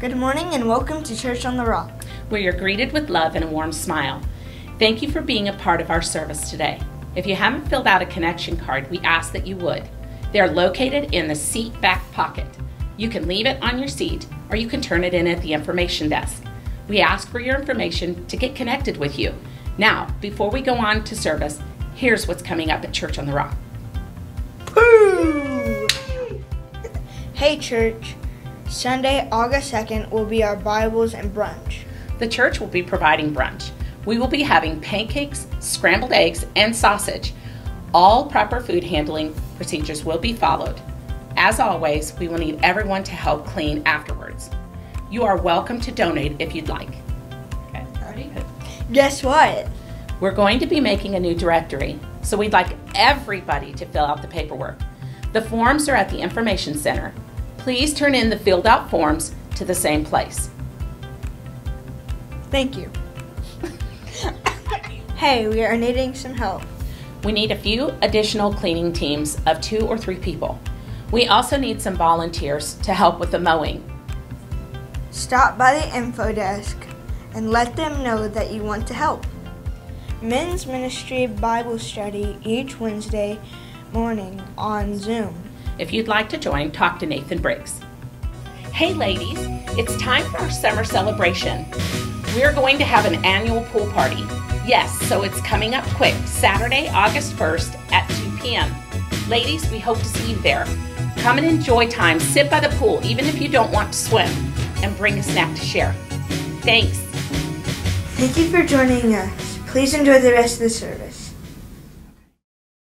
Good morning and welcome to Church on the Rock, where you're greeted with love and a warm smile. Thank you for being a part of our service today. If you haven't filled out a connection card, we ask that you would. They are located in the seat back pocket. You can leave it on your seat or you can turn it in at the information desk. We ask for your information to get connected with you. Now, before we go on to service, here's what's coming up at Church on the Rock. Hey, church. Sunday, August 2nd, will be our Bibles and brunch. The church will be providing brunch. We will be having pancakes, scrambled eggs, and sausage. All proper food handling procedures will be followed. As always, we will need everyone to help clean afterwards. You are welcome to donate if you'd like. Okay, ready? Guess what? We're going to be making a new directory, so we'd like everybody to fill out the paperwork. The forms are at the Information Center. Please turn in the filled out forms to the same place. Thank you. hey, we are needing some help. We need a few additional cleaning teams of two or three people. We also need some volunteers to help with the mowing. Stop by the info desk and let them know that you want to help. Men's Ministry Bible Study each Wednesday morning on Zoom. If you'd like to join, talk to Nathan Briggs. Hey ladies, it's time for our summer celebration. We're going to have an annual pool party. Yes, so it's coming up quick, Saturday, August 1st at 2 p.m. Ladies, we hope to see you there. Come and enjoy time. Sit by the pool, even if you don't want to swim, and bring a snack to share. Thanks. Thank you for joining us. Please enjoy the rest of the service.